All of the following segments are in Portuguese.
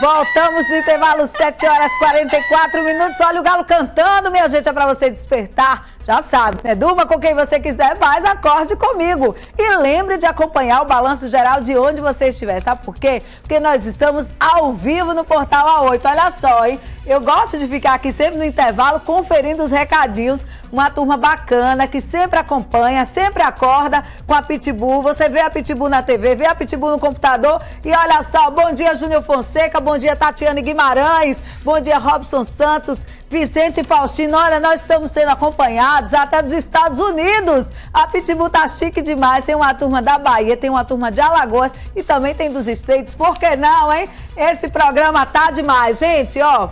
Voltamos do intervalo, 7 horas 44 minutos. Olha o galo cantando, minha gente, é para você despertar. Já sabe, né? Durma com quem você quiser, mas acorde comigo. E lembre de acompanhar o balanço geral de onde você estiver. Sabe por quê? Porque nós estamos ao vivo no Portal A8. Olha só, hein? Eu gosto de ficar aqui sempre no intervalo conferindo os recadinhos. Uma turma bacana que sempre acompanha, sempre acorda com a Pitbull. Você vê a Pitbull na TV, vê a Pitbull no computador. E olha só, bom dia, Júnior Fonseca, bom dia, Tatiane Guimarães, bom dia, Robson Santos, Vicente Faustino. Olha, nós estamos sendo acompanhados até dos Estados Unidos. A Pitbull tá chique demais. Tem uma turma da Bahia, tem uma turma de Alagoas e também tem dos Estates. Por que não, hein? Esse programa tá demais, gente, ó.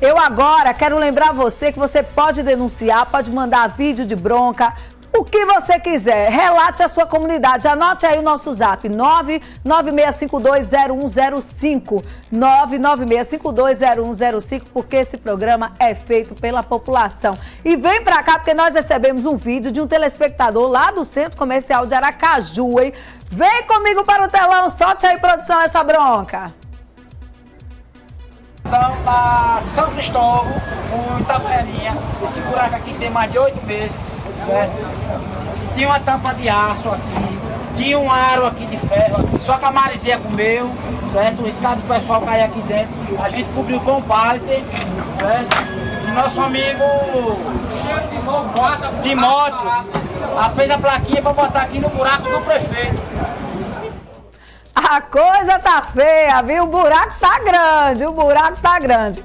Eu agora quero lembrar você que você pode denunciar, pode mandar vídeo de bronca, o que você quiser. Relate a sua comunidade. Anote aí o nosso zap: 996520105. 996520105, porque esse programa é feito pela população. E vem pra cá, porque nós recebemos um vídeo de um telespectador lá do Centro Comercial de Aracaju, hein? Vem comigo para o telão, solte aí, produção, essa bronca. Então, São Cristóvão, com Itabaianinha, esse buraco aqui tem mais de oito meses, certo? Tinha uma tampa de aço aqui, tinha um aro aqui de ferro, aqui, só que a marizia comeu, certo? O riscado do pessoal cair aqui dentro, a gente cobriu com pallet, certo? E nosso amigo Timóteo fez a plaquinha para botar aqui no buraco do prefeito. A coisa tá feia, viu? O buraco tá grande, o buraco tá grande.